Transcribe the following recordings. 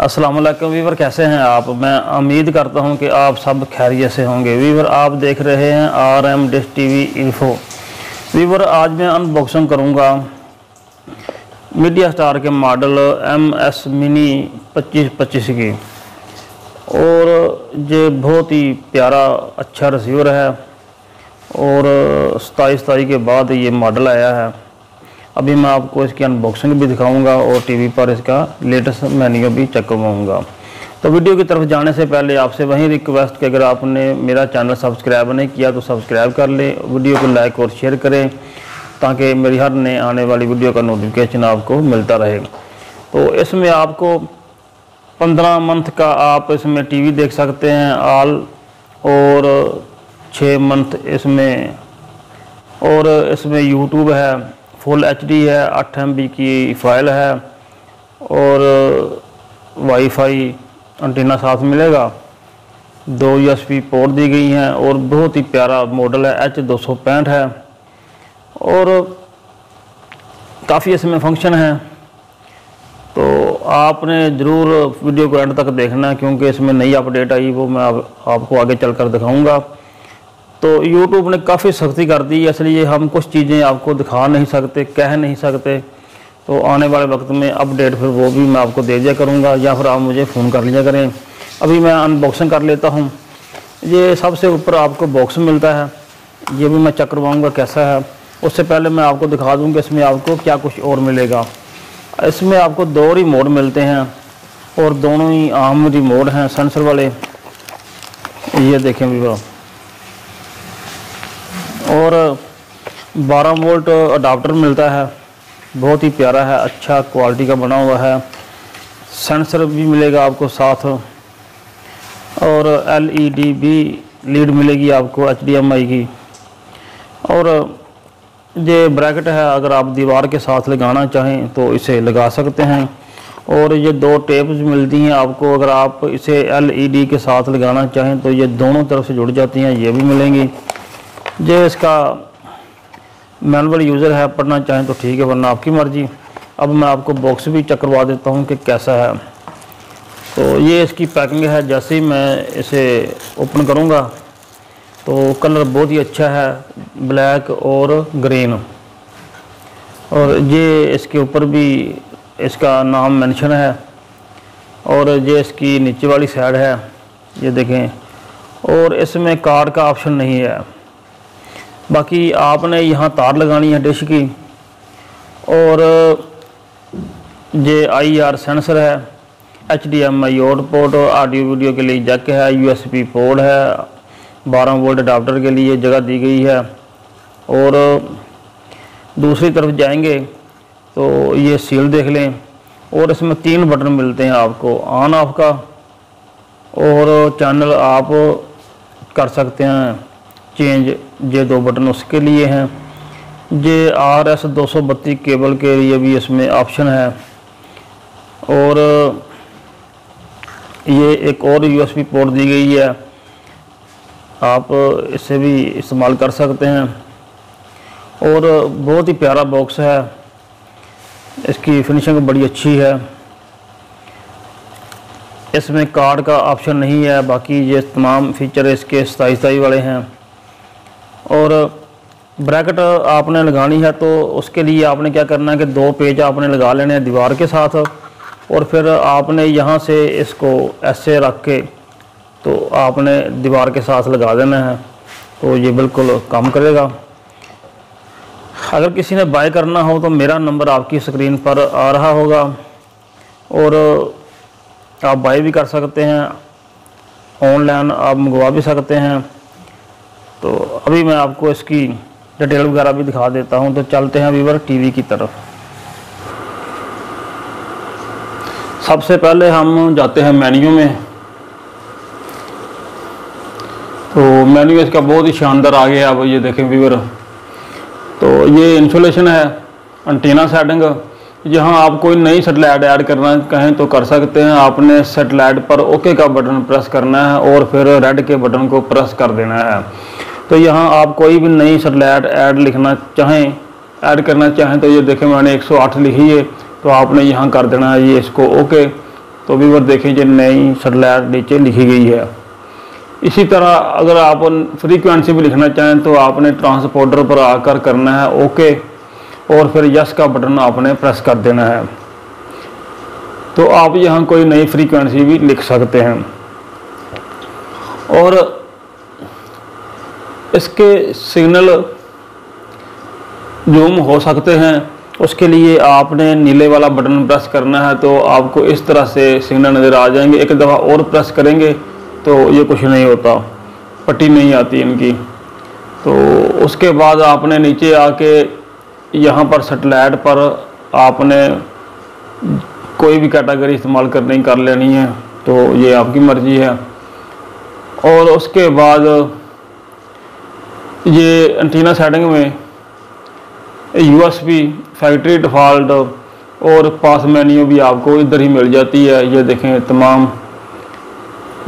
अस्सलाम वालेकुम वीवर कैसे हैं आप? मैं उम्मीद करता हूँ कि आप सब खैरियत से होंगे। वीवर आप देख रहे हैं R M dish TV info viewer आज मैं अनबॉक्सिंग करूँगा। मीडिया स्टार के मॉडल एम एस मिनी पच्चीस पच्चीस की। और ये बहुत ही प्यारा अच्छा रिसीवर है। और सताईस तारीख के बाद ये मॉडल आया है। अभी मैं आपको इसकी अनबॉक्सिंग भी दिखाऊँगा और टीवी पर इसका लेटेस्ट मेन्यू भी चेक करवाऊँगा। तो वीडियो की तरफ़ जाने से पहले आपसे वही रिक्वेस्ट कि अगर आपने मेरा चैनल सब्सक्राइब नहीं किया तो सब्सक्राइब कर लें वीडियो को लाइक और शेयर करें, ताकि मेरी हर नए आने वाली वीडियो का नोटिफिकेशन आपको मिलता रहे। तो इसमें आपको पंद्रह मंथ का आप इसमें टीवी देख सकते हैं आल और छः मंथ इसमें और इसमें यूट्यूब है। फुल एच डी है आठ एम बी की फ़ाइल है और वाईफाई अंटीना साथ मिलेगा। दो यू पोर्ट दी गई हैं और बहुत ही प्यारा मॉडल है एच दो सौ पैंठ है और काफ़ी इसमें फ़ंक्शन है। तो आपने ज़रूर वीडियो को एंड तक देखना है क्योंकि इसमें नई अपडेट आई वो मैं आप, आपको आगे चलकर दिखाऊँगा। तो यूट्यूब ने काफ़ी सख्ती कर दी, इसलिए हम कुछ चीज़ें आपको दिखा नहीं सकते, कह नहीं सकते। तो आने वाले वक्त में अपडेट फिर वो भी मैं आपको दे दिया करूँगा, या फिर आप मुझे फ़ोन कर लिया करें। अभी मैं अनबॉक्सिंग कर लेता हूँ। ये सबसे ऊपर आपको बॉक्स मिलता है। ये भी मैं चेक करवाऊँगा कैसा है। उससे पहले मैं आपको दिखा दूँ कि इसमें आपको क्या कुछ और मिलेगा। इसमें आपको दो रिमोट मिलते हैं, और दोनों ही आम रिमोट हैं सेंसर वाले। ये देखें भी और 12 वोल्ट अडाप्टर मिलता है। बहुत ही प्यारा है अच्छा क्वालिटी का बना हुआ है। सेंसर भी मिलेगा आपको साथ। और एलईडी भी लीड मिलेगी आपको एचडीएमआई की। और ये ब्रैकेट है, अगर आप दीवार के साथ लगाना चाहें तो इसे लगा सकते हैं। और ये दो टेप्स मिलती हैं आपको, अगर आप इसे एलईडी के साथ लगाना चाहें तो ये दोनों तरफ़ से जुड़ जाती हैं, ये भी मिलेंगी। जो इसका मैनुअल यूज़र है पढ़ना चाहें तो ठीक है, वरना आपकी मर्ज़ी। अब मैं आपको बॉक्स भी चेक करवा देता हूँ कि कैसा है। तो ये इसकी पैकिंग है, जैसे ही मैं इसे ओपन करूँगा तो कलर बहुत ही अच्छा है, ब्लैक और ग्रीन। और ये इसके ऊपर भी इसका नाम मेंशन है, और ये इसकी नीचे वाली साइड है, ये देखें। और इसमें कार्ड का ऑप्शन नहीं है। बाकी आपने यहाँ तार लगानी है डिश की। और ये आई आर सेंसर है, H D M I output, audio video के लिए जैक है, यू एस पी पोर्ट है 12 वोल्ट अडाप्टर के लिए जगह दी गई है। और, दूसरी तरफ़ जाएँगे तो ये सील देख लें। और इसमें तीन बटन मिलते हैं आपको, ऑन, ऑफ़ का। और चैनल आप कर सकते हैं। चेंज ये दो बटन उसके लिए हैं। ये आर एस दो सौ बत्तीस केबल के लिए भी इसमें ऑप्शन है। और, ये एक और यूएसबी पोर्ट दी गई है। आप इसे भी इस्तेमाल कर सकते हैं। और बहुत ही प्यारा बॉक्स है। इसकी फिनिशिंग बड़ी अच्छी है। इसमें कार्ड का ऑप्शन नहीं है। बाकी ये तमाम फीचर इसके सताई सताई वाले हैं। और ब्रैकेट आपने लगानी है तो उसके लिए आपने क्या करना है कि दो पेज आपने लगा लेने हैं दीवार के साथ और फिर आपने यहाँ से इसको ऐसे रख के तो आपने दीवार के साथ लगा देना है। तो ये बिल्कुल काम करेगा। अगर किसी ने बाय करना हो तो मेरा नंबर आपकी स्क्रीन पर आ रहा होगा और आप बाय भी कर सकते हैं, ऑनलाइन आप मंगवा भी सकते हैं। तो अभी मैं आपको इसकी डिटेल वगैरह भी दिखा देता हूँ। तो चलते हैं वीवर टीवी की तरफ़। सबसे पहले हम जाते हैं मेन्यू में। तो मेन्यू इसका बहुत ही शानदार आ गया अब ये देखें वीवर तो ये इंसुलेशन है अंटीना सेटिंग यहाँ आप कोई नई सेटेलाइट ऐड करना कहें तो कर सकते हैं। आपने सेटेलाइट पर ओके का बटन प्रेस करना है और फिर रेड के बटन को प्रेस कर देना है। तो यहाँ आप कोई भी नई सेटेलाइट ऐड लिखना चाहें ऐड करना चाहें तो ये देखें मैंने 108 लिखी है तो आपने यहाँ कर देना है ये इसको ओके तो भी व्यूवर देखें जो नई सैटेलाइट नीचे लिखी गई है। इसी तरह अगर आप फ्रीक्वेंसी भी लिखना चाहें तो आपने ट्रांसपोर्टर पर आकर करना है ओके और फिर यस का बटन आपने प्रेस कर देना है। तो आप यहाँ कोई नई फ्रीक्वेंसी भी लिख सकते हैं। और इसके सिग्नल जूम हो सकते हैं। उसके लिए आपने नीले वाला बटन प्रेस करना है तो आपको इस तरह से सिग्नल नज़र आ जाएँगे। एक दफ़ा और प्रेस करेंगे तो ये कुछ नहीं होता। पट्टी नहीं आती इनकी। तो उसके बाद आपने नीचे आके यहाँ पर सेटेलाइट पर आपने कोई भी कैटेगरी इस्तेमाल करनी, कर लेनी है तो ये आपकी मर्ज़ी है। और उसके बाद ये एंटीना सेटिंग में U S B factory default और पास मेन्यू भी आपको इधर ही मिल जाती है। ये देखें, तमाम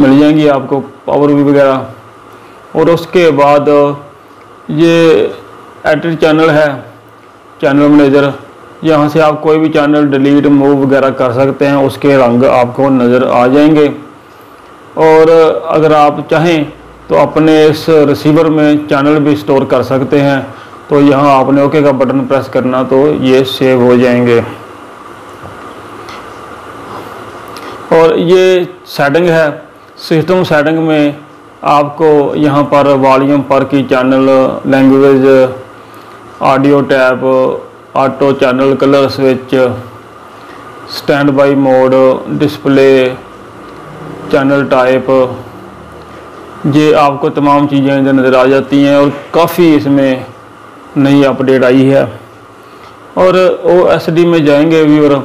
मिल जाएँगी आपको पावर भी वगैरह। और उसके बाद ये एडिट चैनल है चैनल मैनेजर यहाँ से आप कोई भी चैनल डिलीट मूव वगैरह कर सकते हैं, उसके रंग आपको नज़र आ जाएँगे। और अगर आप चाहें तो अपने इस रिसीवर में चैनल भी स्टोर कर सकते हैं। तो यहाँ आपने ओके का बटन प्रेस करना तो ये सेव हो जाएँगे। और ये सेटिंग है। सिस्टम सेटिंग में आपको यहाँ पर वॉल्यूम पर की channel language audio tab auto channel colour switch standby mode display channel type ये आपको तमाम चीज़ें इधर नज़र आ जाती हैं और काफ़ी इसमें नई अपडेट आई है। और ओ एस डी में जाएँगे व्यूअर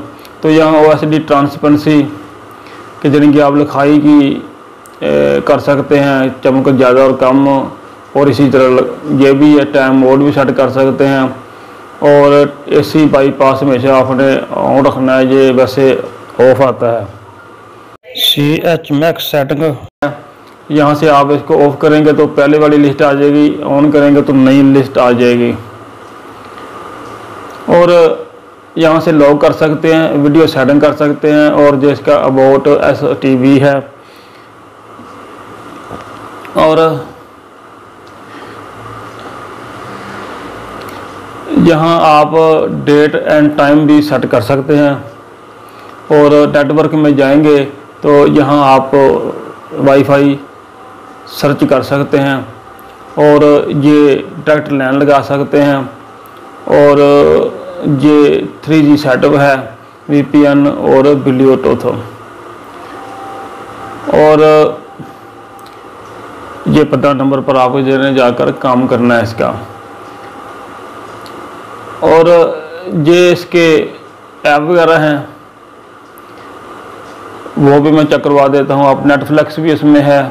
तो यहाँ ओ एस डी ट्रांसपेरेंसी के ज़रिए कि आप लिखाई की ए, कर सकते हैं चमक ज़्यादा और कम और इसी तरह ये भी है टाइम मोड भी सेट कर सकते हैं। और एसी बाईपास हमेशा आपने ऑन रखना है ये वैसे ऑफ़ आता है। सी एच मैक्स सेटिंग यहाँ से आप इसको ऑफ़ करेंगे तो पहले वाली लिस्ट आ जाएगी ऑन करेंगे तो नई लिस्ट आ जाएगी। और यहाँ से लॉग कर सकते हैं वीडियो सेटिंग कर सकते हैं, और जिसका अबाउट एस टी वी है। और यहाँ आप डेट एंड टाइम भी सेट कर सकते हैं। और नेटवर्क में जाएँगे तो यहाँ आप वाईफाई सर्च कर सकते हैं और ये डायरेक्ट लाइन लगा सकते हैं और ये थ्री जी सेटअप है वीपीएन और ब्लूटूथ और ये पंद्रह नंबर पर आपको जो जाकर काम करना है इसका। और ये इसके ऐप वगैरह हैं, वो भी मैं चेक करवा देता हूँ। आप नेटफ्लिक्स भी इसमें है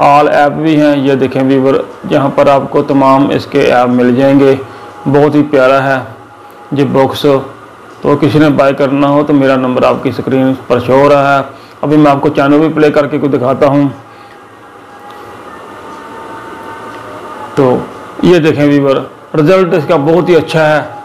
ऑल ऐप भी हैं, ये देखें वीवर यहाँ पर आपको तमाम इसके ऐप मिल जाएँगे। बहुत ही प्यारा है ये बॉक्स तो किसी ने बाय करना हो तो मेरा नंबर आपकी स्क्रीन पर शो हो रहा है। अभी मैं आपको चैनल भी प्ले करके कुछ दिखाता हूँ। तो ये देखें वीवर रिज़ल्ट इसका बहुत ही अच्छा है।